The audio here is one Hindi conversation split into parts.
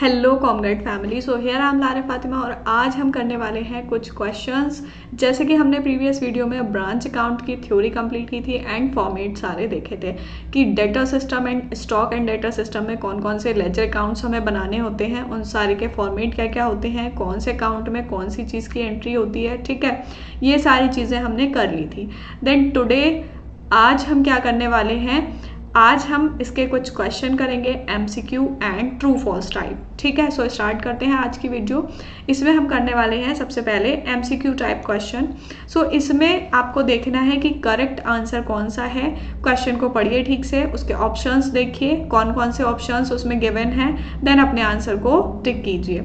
Hello comrade family so here I'm लारे फातिमा और आज हम करने वाले हैं कुछ क्वेश्चंस जैसे कि हमने प्रीवियस वीडियो में ब्रांच अकाउंट की थ्योरी कंप्लीट की थी एंड फॉर्मेट सारे देखे थे कि debtor system and stock and debtor system में कौन कौन से लेजर अकाउंट्स हमें बनाने होते हैं, उन सारे के फॉर्मेट क्या क्या होते हैं, कौन से अकाउंट में कौन सी चीज़ की एंट्री होती है, ठीक है? ये सारी चीज़ें हमने कर ली थी. देन टुडे आज हम क्या करने वाले हैं आज हम इसके कुछ क्वेश्चन करेंगे M C Q and true false type ठीक है? सो so, स्टार्ट करते हैं आज की वीडियो इसमें हम करने वाले हैं सबसे पहले M C Q type question so इसमें आपको देखना है कि करेक्ट आंसर कौन सा है। क्वेश्चन को पढ़िए ठीक से। उसके ऑप्शंस देखिए। कौन कौन से ऑप्शंस उसमें गिवन हैं? देन अपने आंसर को टिक कीजिए।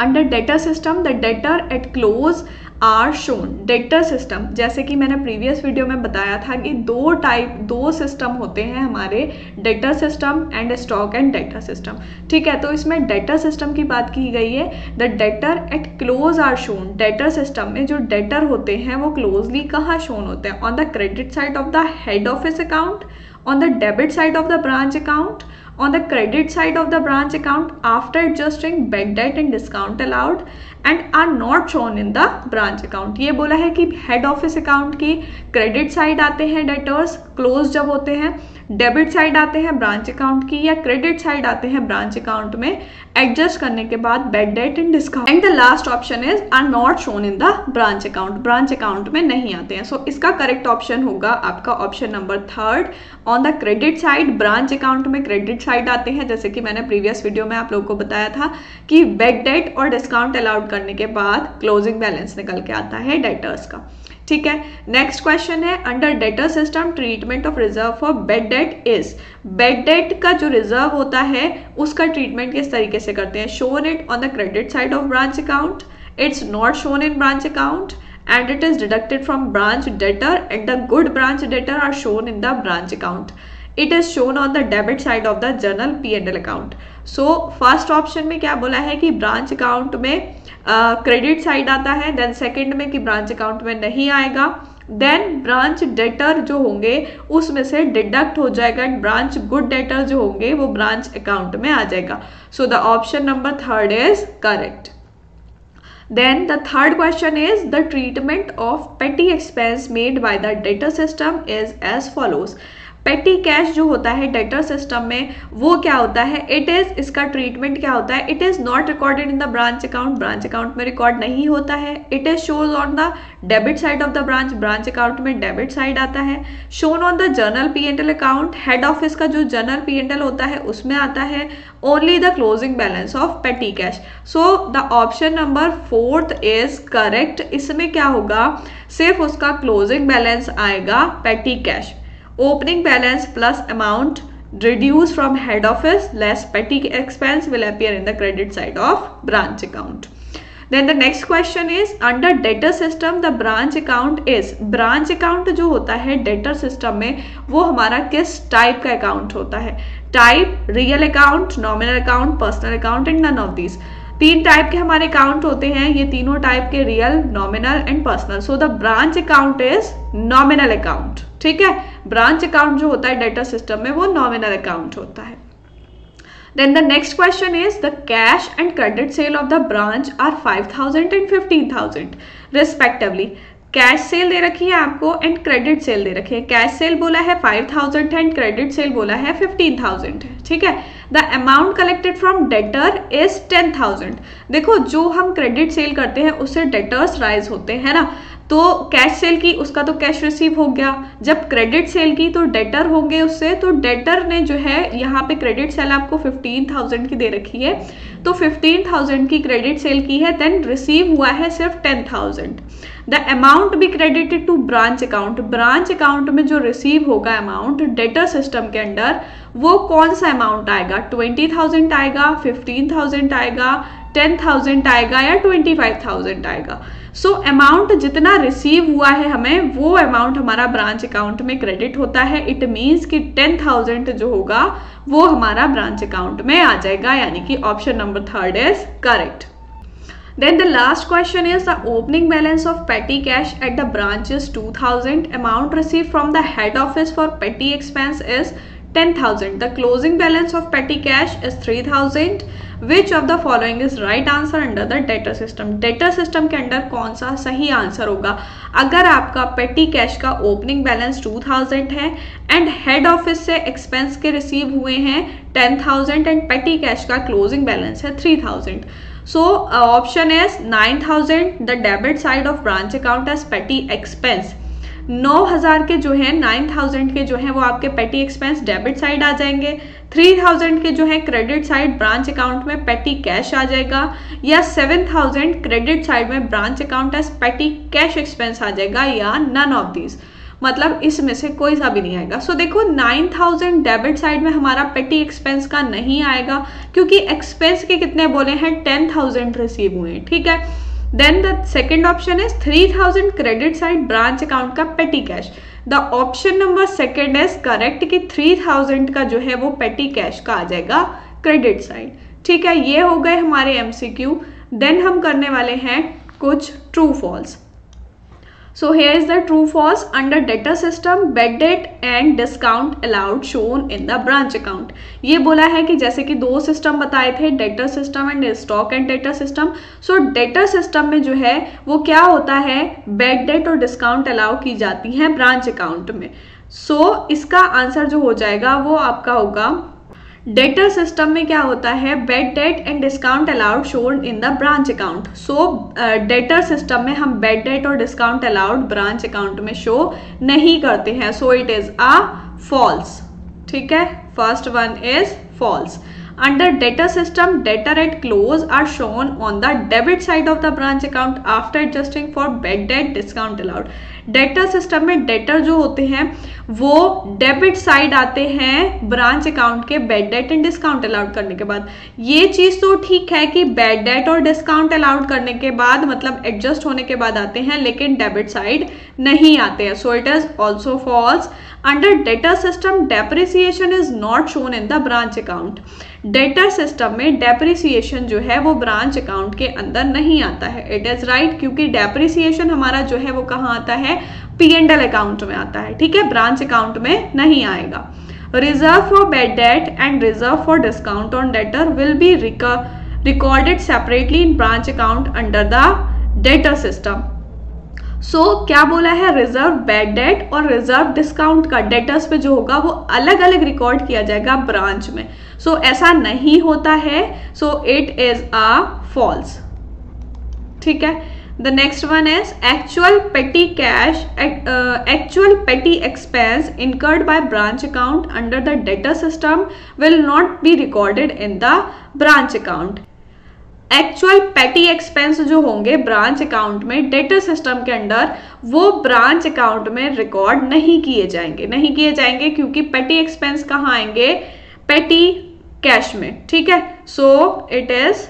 Under debtor system the debtor at close are shown debtor system जैसे कि मैंने प्रीवियस वीडियो में बताया था कि दो टाइप दो सिस्टम होते हैं हमारे debtor system and stock and debtor system ठीक है तो इसमें डेटर सिस्टम की बात की गई है. The debtor at close are shown debtor system में जो डेटर होते हैं, वो क्लोजली कहाँ शोन होते हैं? On the credit side of the head office account on the debit side of the branch account on the credit side of the branch account, after adjusting bad debt and discount allowed and are not shown in the branch account ये बोला है कि हेड ऑफ़िस account की credit side आते हैं debtors close जब होते हैं डेबिट साइड आते हैं ब्रांच अकाउंट की या क्रेडिट साइड आते हैं ब्रांच अकाउंट में एडजस्ट करने के बाद bad debt and discount and the last option is are not shown in the branch account branch account में नहीं आते हैं. सो so, इसका करेक्ट ऑप्शन होगा आपका option number third on the credit side branch account में क्रेडिट साइड आते हैं. जैसे कि मैंने प्रीवियस वीडियो में आप लोगों को बताया था कि बेड डेट और डिस्काउंट अलाउड करने के बाद क्लोजिंग बैलेंस निकल के आता है डेटर्स का। ठीक है? नेक्स्ट क्वेश्चन है under debtor system treatment of reserve for bad debt is bad debt का जो रिज़र्व होता है, उसका ट्रीटमेंट किस तरीके से करते हैं? Shown it on the credit side of branch account it's not shown in branch account and it is deducted from branch debtor, and the good branch debtor are shown in the branch account. It is shown on the debit side of the journal P&L account. So first option में क्या बोला है कि ब्रांच अकाउंट में क्रेडिट uh, साइड आता है देन सेकेंड में कि ब्रांच अकाउंट में नहीं आएगा। देन ब्रांच डेटर जो होंगे उसमें से डिडक्ट हो जाएगा एंड ब्रांच गुड डेटर जो होंगे वो ब्रांच अकाउंट में आ जाएगा। So the option number third is correct then the third question is the treatment of petty expense made by the debtor system is as follows petty cash जो होता है डेटर सिस्टम में, वो क्या होता है? इट इज़ इसका ट्रीटमेंट क्या होता है? It is not recorded in the branch account branch account में रिकॉर्ड नहीं होता है। It is shows on the debit side of the branch branch account में डेबिट साइड आता है। Shown on the journal P and L account head office का जो जर्नल पी एंड एल होता है, उसमें आता है only the closing balance of petty cash so the option number fourth is correct इसमें क्या होगा? सिर्फ़ उसका क्लोजिंग बैलेंस आएगा petty cash Opening balance plus amount reduced from head office less petty expense will appear in the credit side of branch account. Then the next question is under debtor system the branch account is branch account जो होता है debtor system में वो हमारा किस type का account होता है type real account nominal account personal account and none of these तीन टाइप के हमारे अकाउंट होते हैं ये तीनों टाइप के real nominal and personal so the branch account is nominal account ठीक है? ब्रांच अकाउंट जो होता है डेटा सिस्टम में, वो नॉमिनल अकाउंट होता है। Then the next question is, the cash and credit sale of the branch are 5000 and 15000 respectively. Cash sale दे रखी है आपको एंड क्रेडिट सेल दे रखी है। कैश सेल बोला है five thousand and credit sale बोला है फिफ्टीन थाउज़ेंड ठीक है? The amount collected from debtor is ten thousand देखो, जो हम क्रेडिट सेल करते हैं, उससे डेटर्स राइज होते हैं ना? तो कैश सेल की, उसका तो कैश रिसीव हो गया। जब क्रेडिट सेल की तो डेटर होंगे उससे। तो डेटर ने जो है, यहाँ पे क्रेडिट सेल आपको फिफ्टीन थाउज़ेंड की दे रखी है। तो फिफ्टीन थाउज़ेंड की क्रेडिट सेल की है देन रिसीव हुआ है सिर्फ़ ten thousand the amount be credited to branch account branch account में जो रिसीव होगा अमाउंट डेटर सिस्टम के अंडर वो कौन सा अमाउंट आएगा? ट्वेंटी थाउज़ेंड आएगा फिफ्टीन आएगा टेन थाउज़ेंड आएगा या ट्वेंटी फाइव थाउज़ेंड आएगा। सो so, अमाउंट जितना रिसीव हुआ है हमें वो अमाउंट हमारा ब्रांच अकाउंट में क्रेडिट होता है। इट मीन्स कि टेन थाउज़ेंड जो होगा वो हमारा ब्रांच अकाउंट में आ जाएगा यानी कि option number third is correct then the last question is the opening balance of petty cash at the branch is two thousand amount receive from the head office for petty expense is ten thousand the closing balance of petty cash is three thousand which of the following is right answer under the debtor system debtor system के अंडर कौन सा सही आंसर होगा? अगर आपका पेटी कैश का ओपनिंग बैलेंस टू थाउज़ेंड है एंड हेड ऑफ़िस से एक्सपेंस के रिसीव हुए हैं ten thousand and petty cash का क्लोजिंग बैलेंस है three thousand so option option nine 9000 the debit side of branch account as petty expense 9000 के जो है 9000 के जो है वो आपके पेटी एक्सपेंस डेबिट साइड आ जाएँगे। 3000 के जो है क्रेडिट साइड ब्रांच अकाउंट में पेटी कैश आ जाएगा। या 7000 क्रेडिट साइड में branch account as petty cash expense आ जाएगा या नन ऑफ़ दीज मतलब इसमें से कोई सा भी नहीं आएगा। सो so, देखो 9000 डेबिट साइड में हमारा पेटी एक्सपेंस का नहीं आएगा क्योंकि एक्सपेंस के कितने बोले हैं? 10000 रिसीव हुए ठीक है? Then the second option is 3000 credit side branch account का petty cash the option number second is correct कि 3000 का जो है वो पेटी कैश का आ जाएगा क्रेडिट साइड ठीक है, ये हो गए हमारे एमसीक्यू देन हम करने वाले हैं कुछ true false So here is the true false under debtor system bad debt and discount allowed shown in the branch account. ये बोला है कि जैसे कि दो सिस्टम बताए थे debtor system and stock and debtor system so debtor system में जो है वो क्या होता है? बेड डेट और डिस्काउंट अलाउ की जाती है ब्रांच अकाउंट में. सो so, इसका आंसर जो हो जाएगा वो आपका होगा डेटर सिस्टम में क्या होता है? Bad debt and discount allowed shown in the branch account so debtor system में हम बेड डेट और डिस्काउंट अलाउड ब्रांच अकाउंट में शो नहीं करते हैं. So it is a false ठीक है? First one is false under debtor system debtor at close are shown on the debit side of the branch account after adjusting for bad debt discount allowed debtor system में डेटर जो होते हैं, वो डेबिट साइड आते हैं ब्रांच अकाउंट के bad debt and discount allowed करने के बाद। ये चीज़ तो ठीक है कि बेड डेट और डिस्काउंट अलाउड करने के बाद मतलब एडजस्ट होने के बाद आते हैं, लेकिन डेबिट साइड नहीं आते हैं। So it is also false under debtor system depreciation is not shown in the branch account debtor system में डेप्रिसिएशन जो है, वो ब्रांच अकाउंट के अंदर नहीं आता है। इट इज़ राइट क्योंकि डेप्रिसिएशन हमारा जो है, वो कहाँ आता है? पी एंड एल अकाउंट में आता है ठीक है? ब्रांच अकाउंट में नहीं आएगा। Reserve for bad debt and reserve for discount on debtor will be recorded separately in branch account under the debtor system so so, क्या बोला है? रिज़र्व बेड डेट और रिज़र्व डिस्काउंट का डेटर्स पे जो होगा वो अलग अलग रिकॉर्ड किया जाएगा ब्रांच में। सो so, ऐसा नहीं होता है। So it is a false ठीक है? The next one is actual petty cash actual petty expense incurred by branch account under the debtor system will not be recorded in the branch account actual petty expense जो होंगे ब्रांच अकाउंट में डेटर सिस्टम के अंडर वो ब्रांच अकाउंट में रिकॉर्ड नहीं किए जाएँगे। नहीं किए जाएँगे क्योंकि पेटी एक्सपेंस कहाँ आएँगे? पेटी कैश में। ठीक है? So it is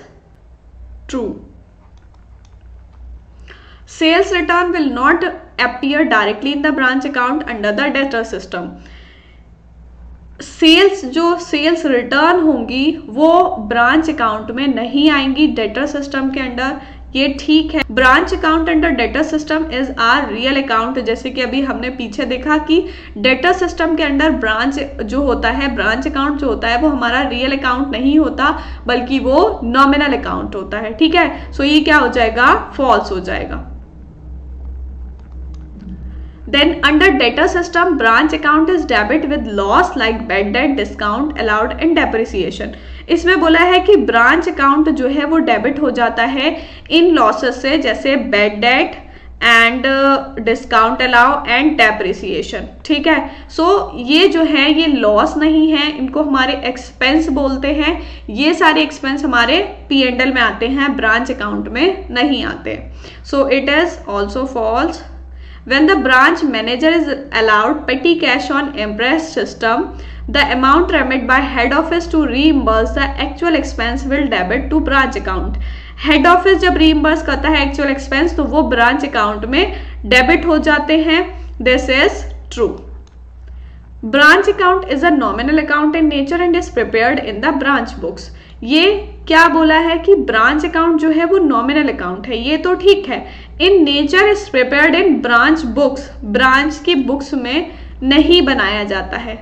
true sales return will not appear directly in the branch account under the debtor system sales जो सेल्स रिटर्न होंगी, वो ब्रांच अकाउंट में नहीं आएँगी डेटर सिस्टम के अंडर ये ठीक है। Branch account under debtor system is are real account जैसे कि अभी हमने पीछे देखा कि डेटर सिस्टम के अंडर ब्रांच जो होता है ब्रांच अकाउंट जो होता है, वो हमारा रियल अकाउंट नहीं होता, बल्कि वो नॉमिनल अकाउंट होता है। ठीक है? सो so, ये क्या हो जाएगा? फॉल्स हो जाएगा। Then under debtor system, branch account is debit with loss like bad debt, discount allowed and depreciation. इसमें बोला है कि ब्रांच अकाउंट जो है वो डेबिट हो जाता है इन लॉसेस से जैसे bad debt and discount allow and depreciation ठीक है? सो so, ये जो है ये लॉस नहीं है इनको हमारे एक्सपेंस बोलते हैं। ये सारे एक्सपेंस हमारे पी एंड एल में आते हैं ब्रांच अकाउंट में नहीं आते। So it is also false When the branch manager is allowed petty cash on Impress system, the amount remit by head office to reimburse the actual expense will debit to branch account. Head office जब रीइम्बर्स करता है एक्चुअल एक्सपेंस तो वो ब्रांच अकाउंट में डेबिट हो जाते हैं this is true branch account is a nominal account in nature and is prepared in the branch books ये क्या बोला है कि ब्रांच अकाउंट जो है वो नॉमिनल अकाउंट है? ये तो ठीक है। In nature is prepared in branch books branch की बुक्स में नहीं बनाया जाता है।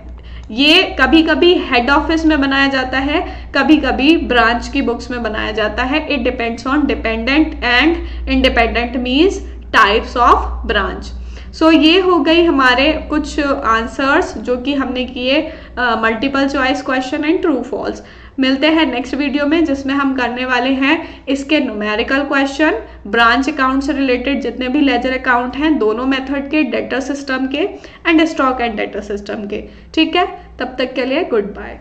ये कभी कभी हेड ऑफ़िस में बनाया जाता है कभी कभी ब्रांच की बुक्स में बनाया जाता है। It depends on dependent and independent means types of branch so ये हो गई हमारे कुछ आंसर्स जो कि हमने किए multiple choice question and true false मिलते हैं नेक्स्ट वीडियो में, जिसमें हम करने वाले हैं इसके न्यूमेरिकल क्वेश्चन ब्रांच अकाउंट से रिलेटेड जितने भी लेजर अकाउंट हैं, दोनों मेथड के डेटर सिस्टम के and stock and debtor system के। ठीक है? तब तक के लिए गुड बाय